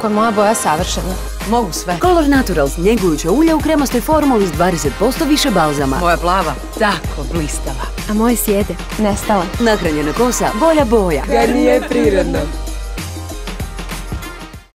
Kako je moja boja savršena? Mogu sve. Color Naturals, njegujuća ulja u kremastoj formuli s 20% više balzama. Moja plava, tako blistava. A moje sjede, nestala. Nahranjena kosa, bolja boja. Jer nije prirodno.